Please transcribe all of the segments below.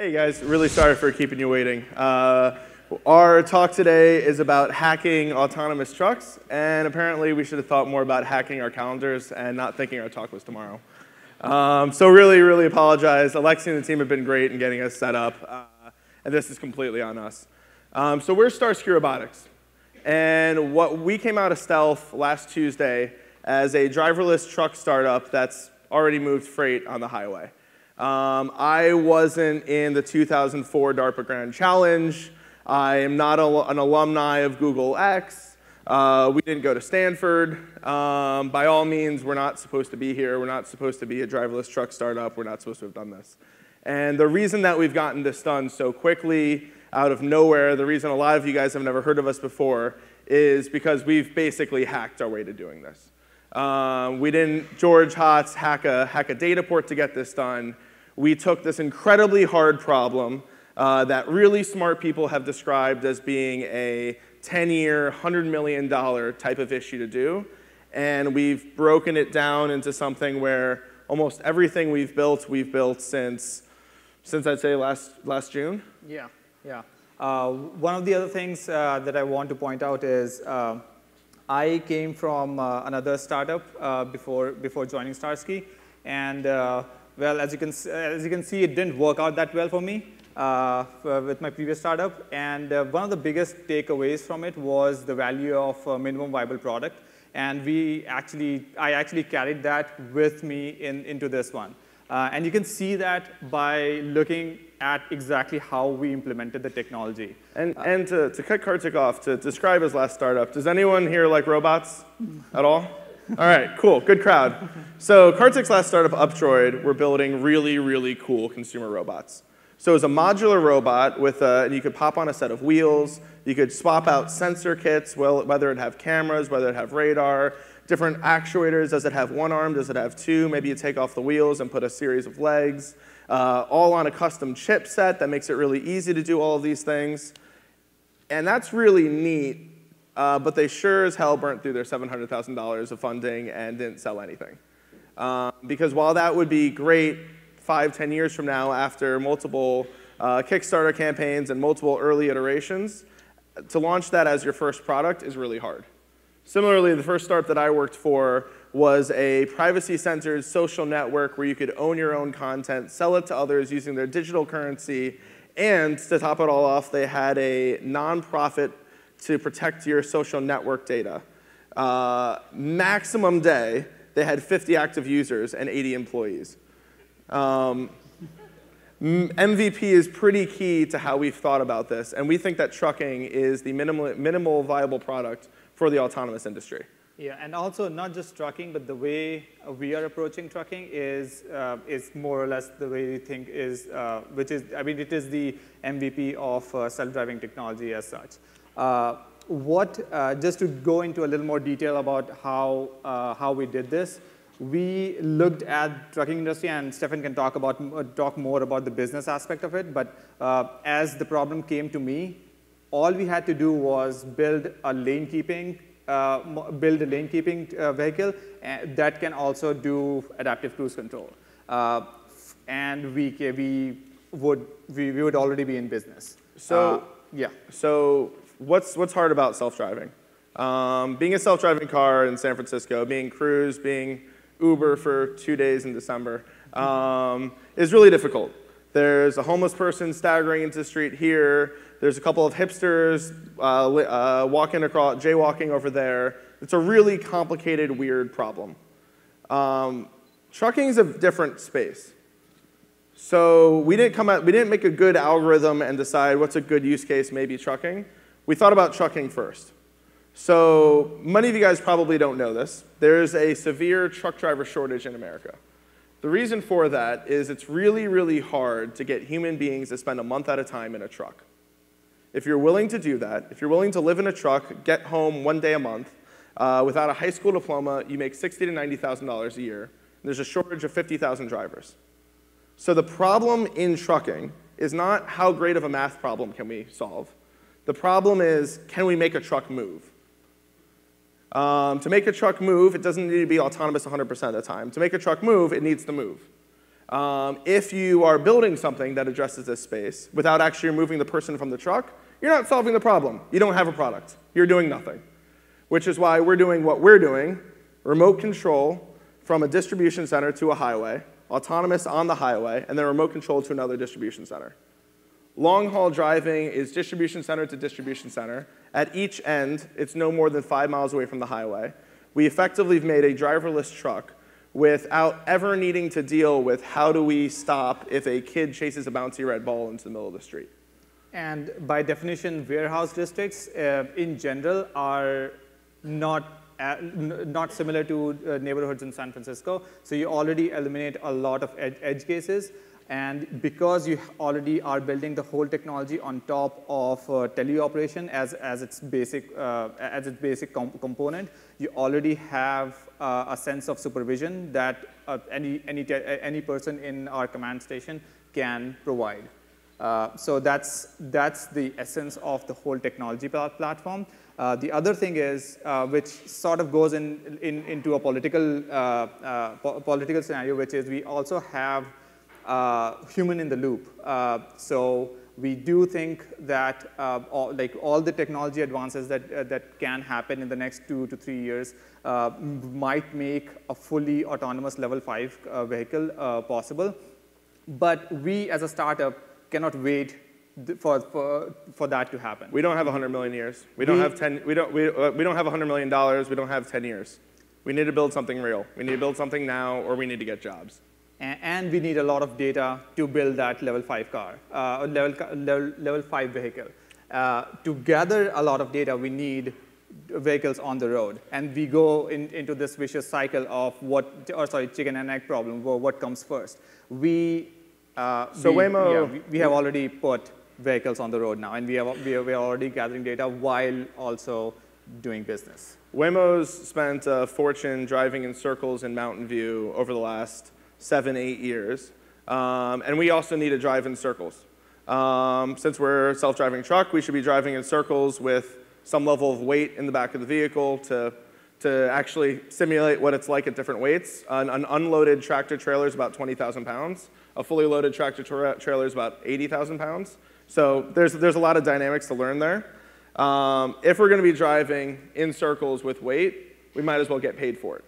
Hey guys, really sorry for keeping you waiting. Uh, our talk today is about hacking autonomous trucks, and apparently we should have thought more about hacking our calendars and not thinking our talk was tomorrow. Um, so really, really apologize. Alexy and the team have been great in getting us set up, uh, and this is completely on us. Um, so we're Starsky Robotics, and what we came out of stealth last Tuesday as a driverless truck startup that's already moved freight on the highway. Um, I wasn't in the 2004 DARPA Grand Challenge. I am not a, an alumni of Google X. Uh, we didn't go to Stanford. Um, by all means, we're not supposed to be here. We're not supposed to be a driverless truck startup. We're not supposed to have done this. And the reason that we've gotten this done so quickly, out of nowhere, the reason a lot of you guys have never heard of us before, is because we've basically hacked our way to doing this. Um, we didn't George Hotz hack a, hack a data port to get this done we took this incredibly hard problem uh, that really smart people have described as being a 10-year, $100 million type of issue to do, and we've broken it down into something where almost everything we've built, we've built since, since I'd say last, last June. Yeah, yeah. Uh, one of the other things uh, that I want to point out is uh, I came from uh, another startup uh, before, before joining Starsky, and uh, well, as you can, as you can see, it didn't work out that well for me uh, with my previous startup. And uh, one of the biggest takeaways from it was the value of a minimum viable product. And we actually, I actually carried that with me in, into this one. Uh, and you can see that by looking at exactly how we implemented the technology. And, and to, to cut Kartik off, to describe his last startup, does anyone here like robots at all? All right, cool, good crowd. So Kartik's last startup, Updroid, we're building really, really cool consumer robots. So it's a modular robot with a, and you could pop on a set of wheels. You could swap out sensor kits, well, whether it have cameras, whether it have radar, different actuators. Does it have one arm? Does it have two? Maybe you take off the wheels and put a series of legs, uh, all on a custom chipset that makes it really easy to do all of these things. And that's really neat uh, but they sure as hell burnt through their $700,000 of funding and didn't sell anything. Um, because while that would be great five, ten years from now after multiple uh, Kickstarter campaigns and multiple early iterations, to launch that as your first product is really hard. Similarly, the first startup that I worked for was a privacy-centered social network where you could own your own content, sell it to others using their digital currency, and to top it all off, they had a nonprofit to protect your social network data. Uh, maximum day, they had 50 active users and 80 employees. Um, MVP is pretty key to how we've thought about this, and we think that trucking is the minimal, minimal viable product for the autonomous industry. Yeah, and also not just trucking, but the way we are approaching trucking is uh, is more or less the way we think is, uh, which is, I mean, it is the MVP of uh, self-driving technology as such. Uh, what, uh, just to go into a little more detail about how, uh, how we did this, we looked at trucking industry, and Stefan can talk, about, talk more about the business aspect of it, but as the problem came to me, all we had to do was build a lane keeping uh, build a lane keeping uh, vehicle that can also do adaptive cruise control. Uh, and we, we, would, we, we, would already be in business. So, yeah. So what's, what's hard about self-driving? Um, being a self-driving car in San Francisco, being Cruise, being Uber for two days in December um, is really difficult. There's a homeless person staggering into the street here. There's a couple of hipsters uh, uh, walking across, jaywalking over there. It's a really complicated, weird problem. Um, trucking is a different space. So we didn't come out, we didn't make a good algorithm and decide what's a good use case, maybe trucking we thought about trucking first. So many of you guys probably don't know this. There's a severe truck driver shortage in America. The reason for that is it's really, really hard to get human beings to spend a month at a time in a truck. If you're willing to do that, if you're willing to live in a truck, get home one day a month, uh, without a high school diploma, you make $60,000 to $90,000 a year. there's a shortage of 50,000 drivers. So the problem in trucking is not how great of a math problem can we solve. The problem is, can we make a truck move? Um, to make a truck move, it doesn't need to be autonomous 100% of the time. To make a truck move, it needs to move. Um, if you are building something that addresses this space without actually removing the person from the truck, you're not solving the problem. You don't have a product. You're doing nothing. Which is why we're doing what we're doing, remote control from a distribution center to a highway, autonomous on the highway, and then remote control to another distribution center. Long haul driving is distribution center to distribution center. At each end, it's no more than five miles away from the highway. We effectively have made a driverless truck without ever needing to deal with how do we stop if a kid chases a bouncy red ball into the middle of the street. And by definition, warehouse districts uh, in general are not uh, not similar to uh, neighborhoods in San Francisco. So you already eliminate a lot of ed edge cases. And because you already are building the whole technology on top of uh, teleoperation as, as its basic, uh, as its basic com component, you already have uh, a sense of supervision that uh, any, any, any person in our command station can provide. Uh, so that's, that's the essence of the whole technology platform. Uh, the other thing is, which sort of goes in, in into a political, po political scenario, which is we also have human in the loop. Uh, so we do think that uh, all, like all the technology advances that, uh, that can happen in the next two to three years uh, might make a fully autonomous level five uh, vehicle possible. But we as a startup cannot wait for, for, for that to happen. We don't have 100 million years. We don't we, have 10, we don't, we, we don't have 100 million dollars. We don't have 10 years. We need to build something real. We need to build something now or we need to get jobs and we need a lot of data to build that level 5 car, uh, level, level, level 5 vehicle. Uh, to gather a lot of data, we need vehicles on the road. And we go in, into this vicious cycle of what, or sorry, chicken and egg problem, what comes first. We, uh, so we, Waymo, yeah, we, we, have already put vehicles on the road now, and we, have, we, are, we are already gathering data while also doing business. Waymo's spent a fortune driving in circles in Mountain View over the last seven, eight years. Um, and we also need to drive in circles. Um, since we're a self-driving truck, we should be driving in circles with some level of weight in the back of the vehicle to, to actually simulate what it's like at different weights. An, an unloaded tractor trailer is about 20,000 pounds. A fully loaded tractor tra trailer is about 80,000 pounds. So there's, there's a lot of dynamics to learn there. Um, if we're going to be driving in circles with weight, we might as well get paid for it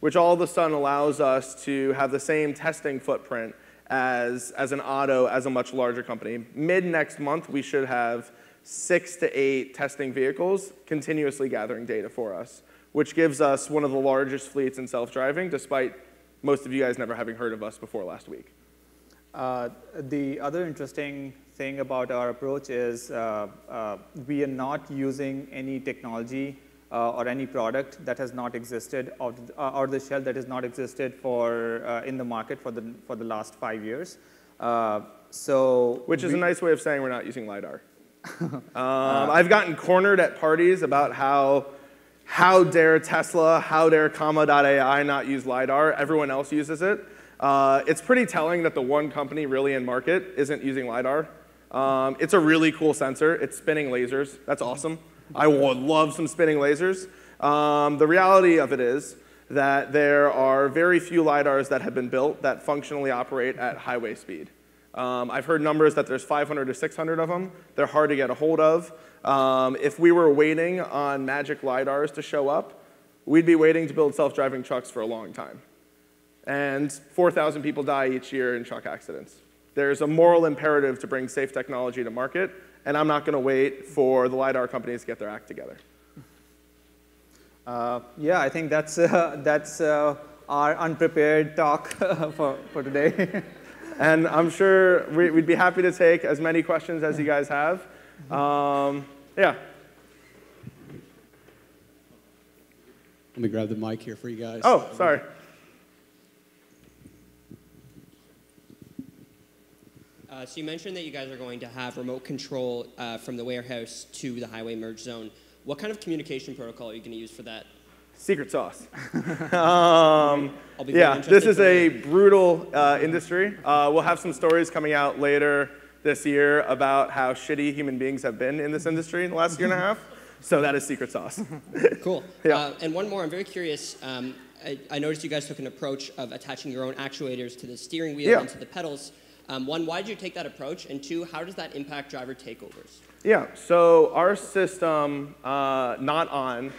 which all of a sudden allows us to have the same testing footprint as, as an auto, as a much larger company. Mid next month, we should have six to eight testing vehicles continuously gathering data for us, which gives us one of the largest fleets in self-driving, despite most of you guys never having heard of us before last week. Uh, the other interesting thing about our approach is uh, uh, we are not using any technology uh, or any product that has not existed or, uh, or the shelf that has not existed for uh, in the market for the for the last five years. Uh, so which is we, a nice way of saying we're not using lidar. um, I've gotten cornered at parties about how how dare Tesla, how dare Comma.ai not use lidar? Everyone else uses it. Uh, it's pretty telling that the one company really in market isn't using lidar. Um, it's a really cool sensor. It's spinning lasers. That's awesome. I would love some spinning lasers. Um, the reality of it is that there are very few LiDARs that have been built that functionally operate at highway speed. Um, I've heard numbers that there's 500 to 600 of them. They're hard to get a hold of. Um, if we were waiting on magic LiDARs to show up, we'd be waiting to build self-driving trucks for a long time. And 4,000 people die each year in truck accidents. There's a moral imperative to bring safe technology to market, and I'm not going to wait for the LiDAR companies to get their act together. Uh, yeah, I think that's, uh, that's uh, our unprepared talk for, for today. and I'm sure we, would be happy to take as many questions as you guys have. Um, yeah. Let me grab the mic here for you guys. Oh, sorry. Uh, so you mentioned that you guys are going to have remote control uh, from the warehouse to the highway merge zone. What kind of communication protocol are you going to use for that? Secret sauce. um, yeah, this is a brutal uh, industry. Uh, we'll have some stories coming out later this year about how shitty human beings have been in this industry in the last year and a half. So that is secret sauce. cool. Yeah. Uh, and one more, I'm very curious. Um, I, I noticed you guys took an approach of attaching your own actuators to the steering wheel Yeah. and to the pedals. Um, one, why did you take that approach? And two, how does that impact driver takeovers? Yeah, so our system, uh, not on,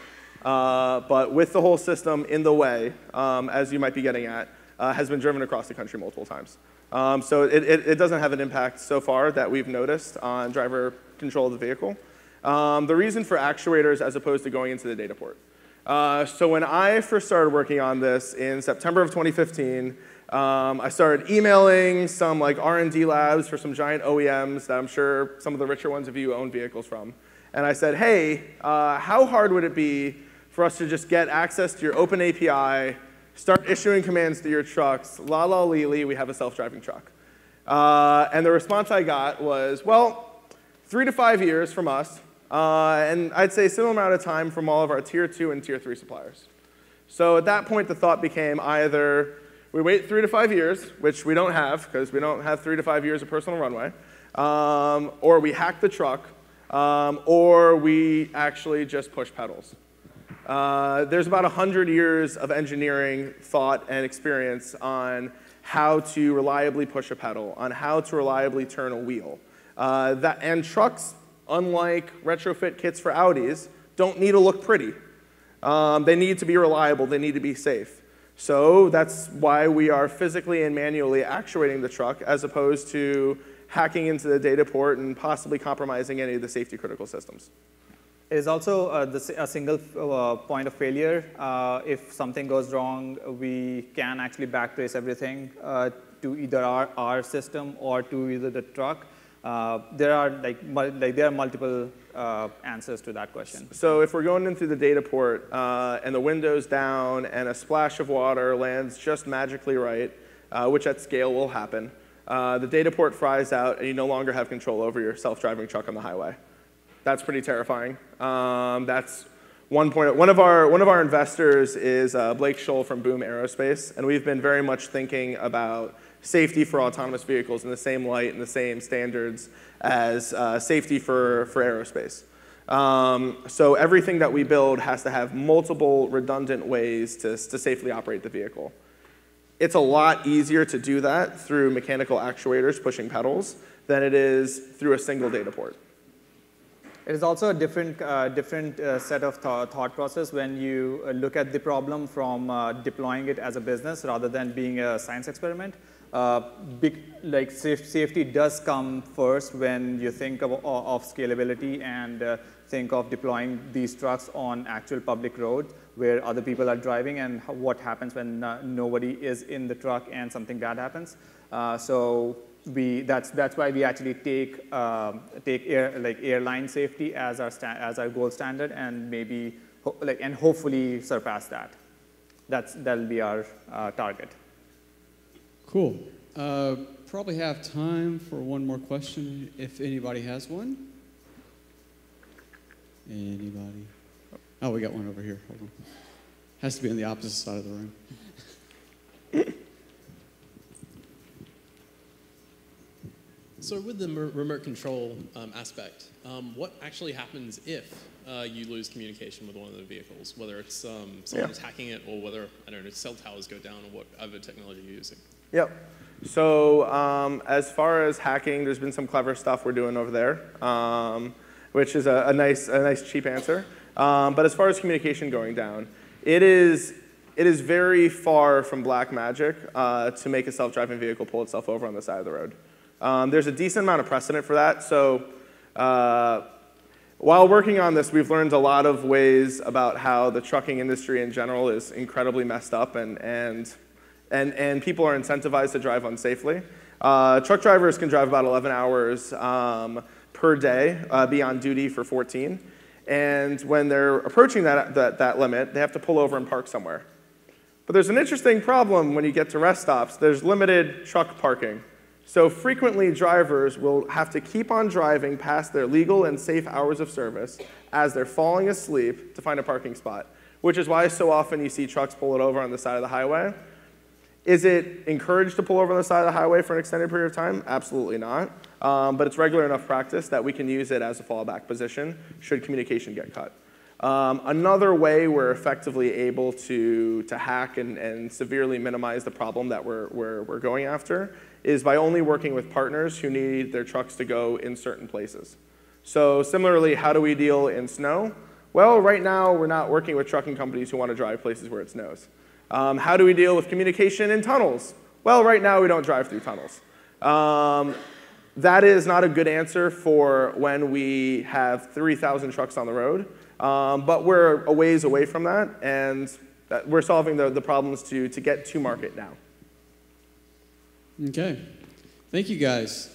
uh, but with the whole system in the way, um, as you might be getting at, uh, has been driven across the country multiple times. Um, so it, it, it doesn't have an impact so far that we've noticed on driver control of the vehicle. Um, the reason for actuators as opposed to going into the data port. Uh, so when I first started working on this in September of 2015, um, I started emailing some like R&D labs for some giant OEMs that I'm sure some of the richer ones of you own vehicles from. And I said, hey, uh, how hard would it be for us to just get access to your open API, start issuing commands to your trucks, la la li we have a self-driving truck. Uh, and the response I got was, well, three to five years from us, uh, and I'd say similar amount of time from all of our tier two and tier three suppliers. So at that point, the thought became either we wait three to five years, which we don't have because we don't have three to five years of personal runway, um, or we hack the truck, um, or we actually just push pedals. Uh, there's about 100 years of engineering thought and experience on how to reliably push a pedal, on how to reliably turn a wheel. Uh, that, and trucks, unlike retrofit kits for Audis, don't need to look pretty. Um, they need to be reliable, they need to be safe. So that's why we are physically and manually actuating the truck as opposed to hacking into the data port and possibly compromising any of the safety critical systems. It is also uh, the, a single uh, point of failure. Uh, if something goes wrong, we can actually backtrace everything uh, to either our, our system or to either the truck. Uh, there are like, like there are multiple uh, answers to that question. So if we're going in through the data port and the window's down and a splash of water lands just magically right, which at scale will happen, the data port fries out and you no longer have control over your self-driving truck on the highway. That's pretty terrifying. Um, that's one point. One of our one of our investors is uh, Blake Scholl from Boom Aerospace, and we've been very much thinking about safety for autonomous vehicles in the same light and the same standards as uh, safety for for aerospace. Um, so everything that we build has to have multiple redundant ways to, to safely operate the vehicle. It's a lot easier to do that through mechanical actuators pushing pedals than it is through a single data port. It is also a different, uh, different uh, set of th thought process when you uh, look at the problem from uh, deploying it as a business rather than being a science experiment. Uh, big, like safety does come first when you think of, of scalability and uh, think of deploying these trucks on actual public road where other people are driving and what happens when nobody is in the truck and something bad happens. so we, that's, that's why we actually take, um, take air, like airline safety as our, as our gold standard and maybe, like, and hopefully surpass that. That's, that'll be our uh, target. Cool. Uh, probably have time for one more question if anybody has one. Anybody? Oh, we got one over here. Hold on. Has to be on the opposite side of the room. So with the remote control um, aspect, um, what actually happens if uh, you lose communication with one of the vehicles, whether it's um, someone yeah. hacking it or whether, I don't know, cell towers go down or what other technology you're using? Yep. So um, as far as hacking, there's been some clever stuff we're doing over there, um, which is a, a, nice, a nice cheap answer. Um, but as far as communication going down, it is, it is very far from black magic uh, to make a self-driving vehicle pull itself over on the side of the road. Um, there's a decent amount of precedent for that. So uh, while working on this, we've learned a lot of ways about how the trucking industry in general is incredibly messed up and, and, and, and people are incentivized to drive unsafely. Uh, truck drivers can drive about 11 hours um, per day, uh, be on duty for 14. And when they're approaching that, that, that limit, they have to pull over and park somewhere. But there's an interesting problem when you get to rest stops. There's limited truck parking. So frequently, drivers will have to keep on driving past their legal and safe hours of service as they're falling asleep to find a parking spot, which is why so often you see trucks pull it over on the side of the highway. Is it encouraged to pull over on the side of the highway for an extended period of time? Absolutely not. Um, but it's regular enough practice that we can use it as a fallback position should communication get cut. Um, another way we're effectively able to, to hack and, and severely minimize the problem that we're, we're, we're going after is by only working with partners who need their trucks to go in certain places. So similarly, how do we deal in snow? Well, right now we're not working with trucking companies who want to drive places where it snows. Um, how do we deal with communication in tunnels? Well, right now we don't drive through tunnels. Um, that is not a good answer for when we have 3,000 trucks on the road. Um, but we're a ways away from that, and that we're solving the, the problems to, to get to market now. Okay. Thank you guys.